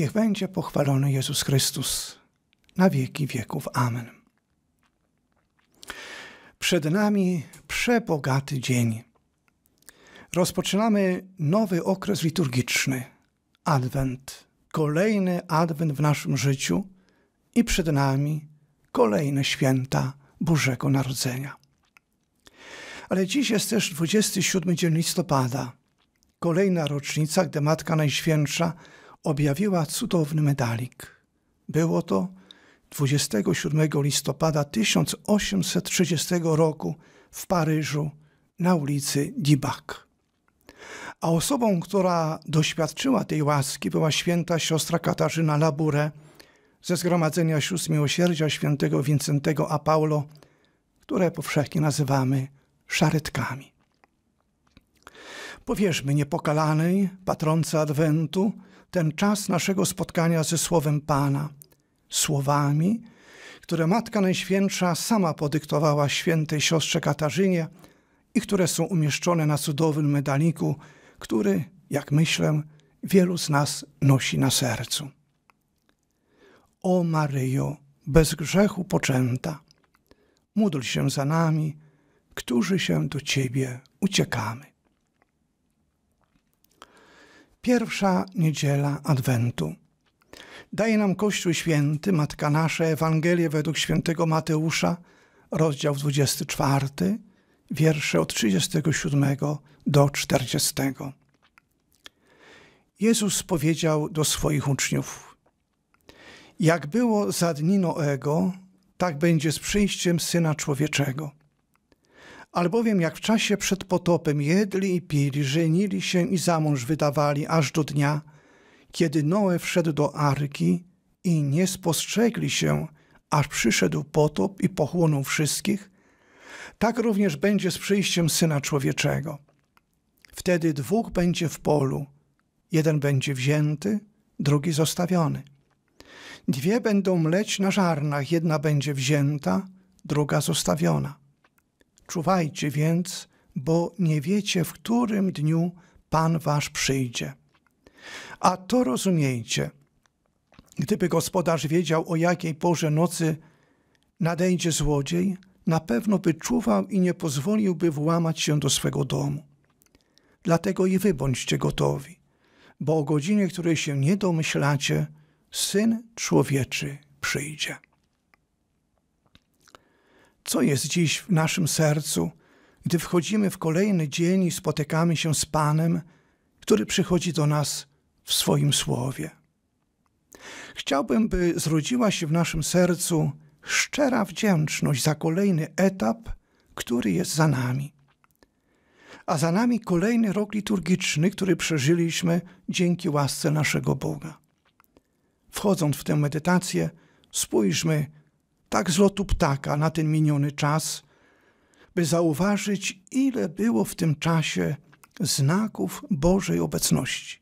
Niech będzie pochwalony Jezus Chrystus na wieki wieków. Amen. Przed nami przebogaty dzień. Rozpoczynamy nowy okres liturgiczny Adwent, kolejny Adwent w naszym życiu i przed nami kolejne święta Bożego Narodzenia. Ale dziś jest też 27 dzień listopada, kolejna rocznica, gdy Matka Najświętsza objawiła cudowny medalik. Było to 27 listopada 1830 roku w Paryżu na ulicy Dibach. A osobą, która doświadczyła tej łaski, była święta siostra Katarzyna Labure ze Zgromadzenia Sióstr Miłosierdzia świętego Wincentego a Paulo, które powszechnie nazywamy szarytkami. Powierzmy niepokalanej, patronce Adwentu, ten czas naszego spotkania ze Słowem Pana, słowami, które Matka Najświętsza sama podyktowała świętej siostrze Katarzynie i które są umieszczone na cudownym medaliku, który, jak myślę, wielu z nas nosi na sercu. O Maryjo, bez grzechu poczęta, módl się za nami, którzy się do Ciebie uciekamy. Pierwsza niedziela Adwentu. Daje nam Kościół Święty, Matka Nasza, Ewangelię według świętego Mateusza, rozdział 24, wiersze od 37 do 40. Jezus powiedział do swoich uczniów: Jak było za dni Noego, tak będzie z przyjściem syna człowieczego. Albowiem jak w czasie przed potopem jedli i pili, żenili się i za mąż wydawali aż do dnia, kiedy Noe wszedł do arki i nie spostrzegli się, aż przyszedł potop i pochłonął wszystkich, tak również będzie z przyjściem Syna Człowieczego. Wtedy dwóch będzie w polu, jeden będzie wzięty, drugi zostawiony. Dwie będą mleć na żarnach, jedna będzie wzięta, druga zostawiona. Czuwajcie więc, bo nie wiecie, w którym dniu Pan wasz przyjdzie. A to rozumiejcie. Gdyby gospodarz wiedział, o jakiej porze nocy nadejdzie złodziej, na pewno by czuwał i nie pozwoliłby włamać się do swego domu. Dlatego i wy bądźcie gotowi, bo o godzinie, której się nie domyślacie, Syn Człowieczy przyjdzie. Co jest dziś w naszym sercu, gdy wchodzimy w kolejny dzień i spotykamy się z Panem, który przychodzi do nas w swoim słowie? Chciałbym, by zrodziła się w naszym sercu szczera wdzięczność za kolejny etap, który jest za nami. A za nami kolejny rok liturgiczny, który przeżyliśmy dzięki łasce naszego Boga. Wchodząc w tę medytację, spójrzmy tak z lotu ptaka na ten miniony czas, by zauważyć, ile było w tym czasie znaków Bożej obecności.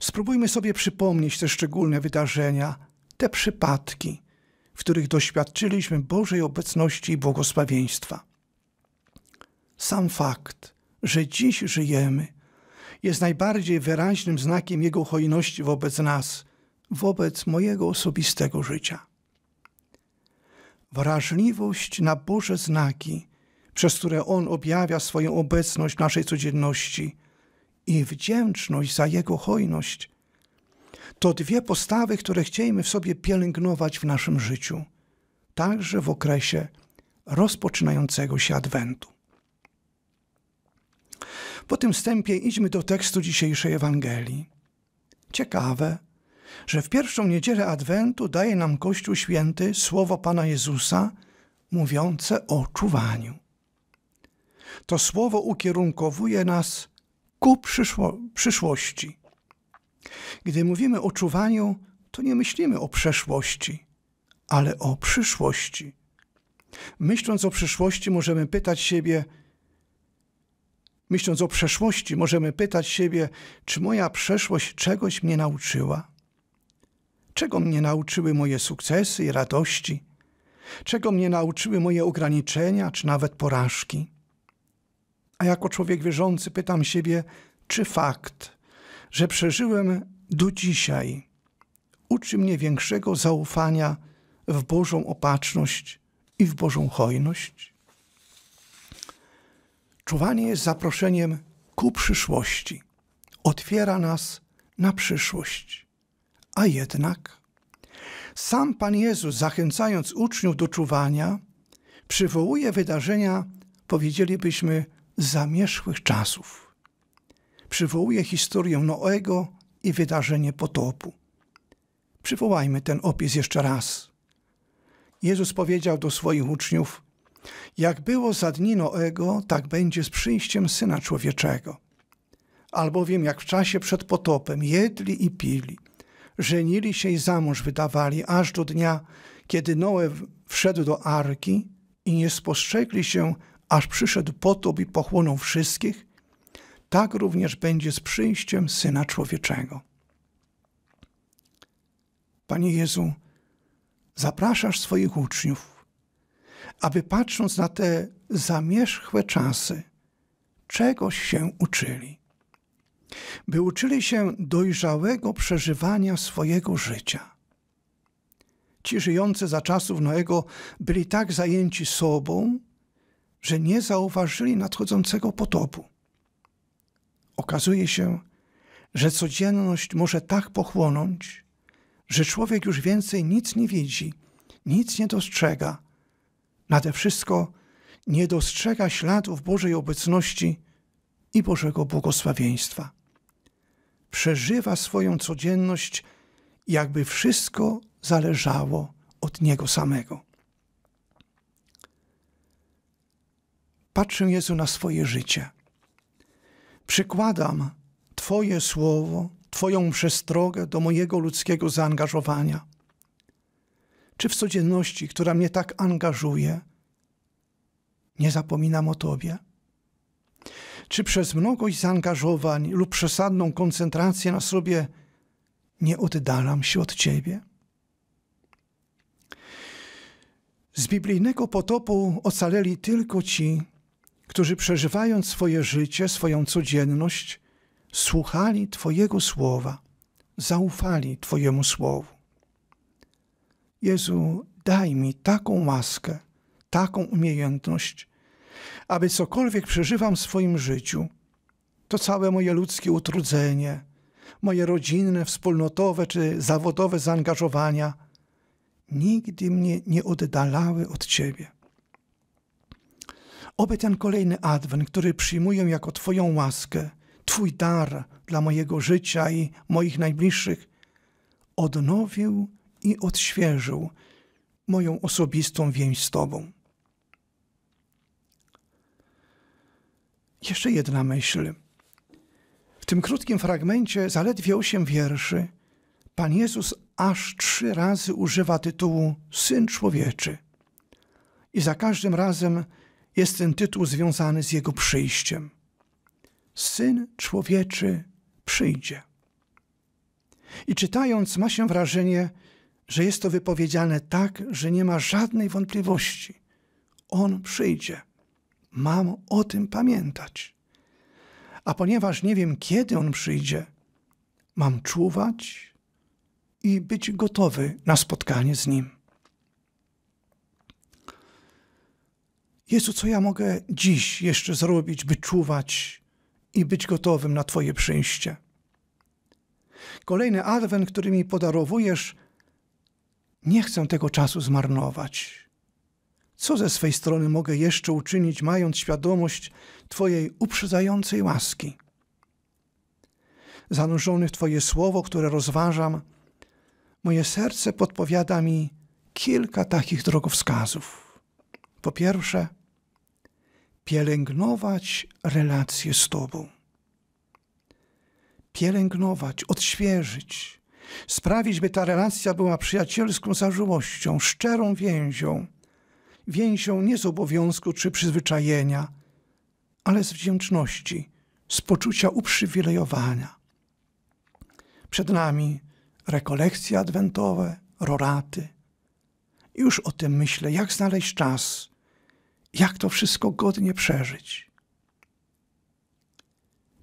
Spróbujmy sobie przypomnieć te szczególne wydarzenia, te przypadki, w których doświadczyliśmy Bożej obecności i błogosławieństwa. Sam fakt, że dziś żyjemy, jest najbardziej wyraźnym znakiem Jego hojności wobec nas, wobec mojego osobistego życia wrażliwość na Boże znaki, przez które On objawia swoją obecność w naszej codzienności i wdzięczność za Jego hojność, to dwie postawy, które chcielibyśmy w sobie pielęgnować w naszym życiu, także w okresie rozpoczynającego się Adwentu. Po tym wstępie idźmy do tekstu dzisiejszej Ewangelii. Ciekawe, że w pierwszą niedzielę Adwentu daje nam Kościół Święty słowo Pana Jezusa mówiące o czuwaniu. To słowo ukierunkowuje nas ku przyszło przyszłości. Gdy mówimy o czuwaniu, to nie myślimy o przeszłości, ale o przyszłości. Myśląc o przyszłości, możemy pytać siebie, myśląc o przeszłości, możemy pytać siebie, czy moja przeszłość czegoś mnie nauczyła? Czego mnie nauczyły moje sukcesy i radości? Czego mnie nauczyły moje ograniczenia czy nawet porażki? A jako człowiek wierzący pytam siebie, czy fakt, że przeżyłem do dzisiaj uczy mnie większego zaufania w Bożą opatrzność i w Bożą hojność. Czuwanie jest zaproszeniem ku przyszłości. Otwiera nas na przyszłość. A jednak sam Pan Jezus, zachęcając uczniów do czuwania, przywołuje wydarzenia, powiedzielibyśmy, zamierzchłych czasów. Przywołuje historię Noego i wydarzenie potopu. Przywołajmy ten opis jeszcze raz. Jezus powiedział do swoich uczniów: Jak było za dni Noego, tak będzie z przyjściem syna człowieczego. Albowiem jak w czasie przed potopem jedli i pili, żenili się i za mąż wydawali, aż do dnia, kiedy Noe wszedł do arki i nie spostrzegli się, aż przyszedł potop i pochłonął wszystkich, tak również będzie z przyjściem Syna Człowieczego. Panie Jezu, zapraszasz swoich uczniów, aby patrząc na te zamierzchłe czasy, czegoś się uczyli. By uczyli się dojrzałego przeżywania swojego życia. Ci żyjący za czasów Noego byli tak zajęci sobą, że nie zauważyli nadchodzącego potopu. Okazuje się, że codzienność może tak pochłonąć, że człowiek już więcej nic nie widzi, nic nie dostrzega. Nade wszystko nie dostrzega śladów Bożej obecności i Bożego błogosławieństwa. Przeżywa swoją codzienność, jakby wszystko zależało od Niego samego. Patrzę, Jezu, na swoje życie. Przykładam Twoje słowo, Twoją przestrogę do mojego ludzkiego zaangażowania. Czy w codzienności, która mnie tak angażuje, nie zapominam o Tobie? Czy przez mnogość zaangażowań lub przesadną koncentrację na sobie nie oddalam się od Ciebie? Z biblijnego potopu ocaleli tylko ci, którzy przeżywając swoje życie, swoją codzienność, słuchali Twojego słowa, zaufali Twojemu słowu. Jezu, daj mi taką łaskę, taką umiejętność, aby cokolwiek przeżywam w swoim życiu, to całe moje ludzkie utrudzenie, moje rodzinne, wspólnotowe czy zawodowe zaangażowania, nigdy mnie nie oddalały od Ciebie. Oby ten kolejny adwent, który przyjmuję jako Twoją łaskę, Twój dar dla mojego życia i moich najbliższych, odnowił i odświeżył moją osobistą więź z Tobą. Jeszcze jedna myśl. W tym krótkim fragmencie, zaledwie osiem wierszy, Pan Jezus aż trzy razy używa tytułu Syn Człowieczy. I za każdym razem jest ten tytuł związany z Jego przyjściem. Syn Człowieczy przyjdzie. I czytając ma się wrażenie, że jest to wypowiedziane tak, że nie ma żadnej wątpliwości. On przyjdzie. Mam o tym pamiętać. A ponieważ nie wiem, kiedy on przyjdzie, mam czuwać i być gotowy na spotkanie z nim. Jezu, co ja mogę dziś jeszcze zrobić, by czuwać i być gotowym na Twoje przyjście? Kolejny adwent, który mi podarowujesz, nie chcę tego czasu zmarnować. Co ze swej strony mogę jeszcze uczynić, mając świadomość Twojej uprzedzającej łaski? Zanurzony w Twoje słowo, które rozważam, moje serce podpowiada mi kilka takich drogowskazów. Po pierwsze, pielęgnować relacje z Tobą. Pielęgnować, odświeżyć, sprawić, by ta relacja była przyjacielską zażyłością, szczerą więzią, więzią nie z obowiązku czy przyzwyczajenia, ale z wdzięczności, z poczucia uprzywilejowania. Przed nami rekolekcje adwentowe, roraty. Już o tym myślę, jak znaleźć czas, jak to wszystko godnie przeżyć.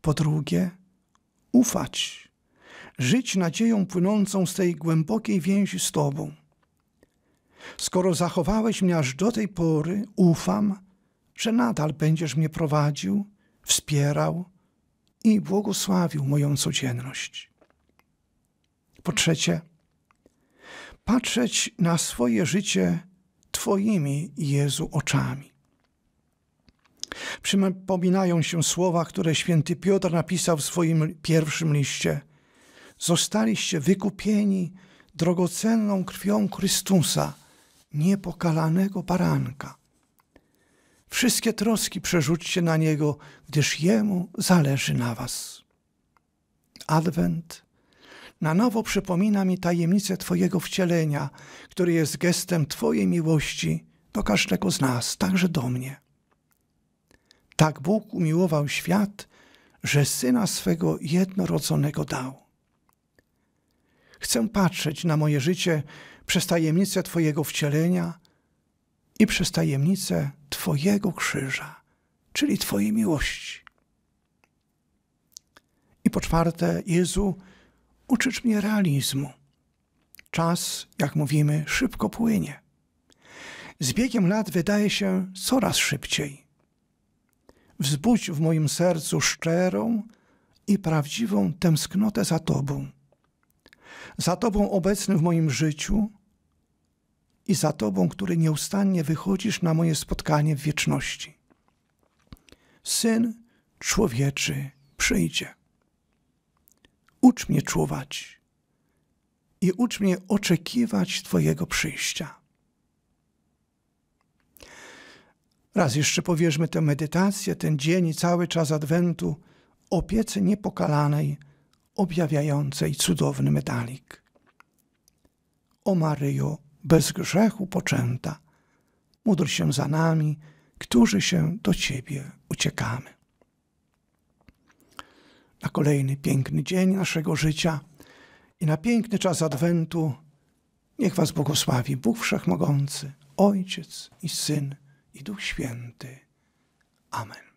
Po drugie, ufać, żyć nadzieją płynącą z tej głębokiej więzi z Tobą. Skoro zachowałeś mnie aż do tej pory, ufam, że nadal będziesz mnie prowadził, wspierał i błogosławił moją codzienność. Po trzecie, patrzeć na swoje życie Twoimi, Jezu, oczami. Przypominają się słowa, które święty Piotr napisał w swoim pierwszym liście. Zostaliście wykupieni drogocenną krwią Chrystusa, niepokalanego baranka. Wszystkie troski przerzućcie na Niego, gdyż Jemu zależy na Was. Adwent na nowo przypomina mi tajemnicę Twojego wcielenia, który jest gestem Twojej miłości do każdego z nas, także do mnie. Tak Bóg umiłował świat, że Syna swego jednorodzonego dał. Chcę patrzeć na moje życie przez tajemnicę Twojego wcielenia i przez tajemnicę Twojego krzyża, czyli Twojej miłości. I po czwarte, Jezu, uczysz mnie realizmu. Czas, jak mówimy, szybko płynie. Z biegiem lat wydaje się coraz szybciej. Wzbudź w moim sercu szczerą i prawdziwą tęsknotę za Tobą. Za Tobą obecny w moim życiu i za Tobą, który nieustannie wychodzisz na moje spotkanie w wieczności. Syn człowieczy przyjdzie. Ucz mnie czuwać i ucz mnie oczekiwać Twojego przyjścia. Raz jeszcze powierzmy tę medytację, ten dzień i cały czas Adwentu opiece niepokalanej, objawiającej cudowny medalik. O Maryjo, bez grzechu poczęta, módl się za nami, którzy się do Ciebie uciekamy. Na kolejny piękny dzień naszego życia i na piękny czas Adwentu niech Was błogosławi Bóg Wszechmogący, Ojciec i Syn i Duch Święty. Amen.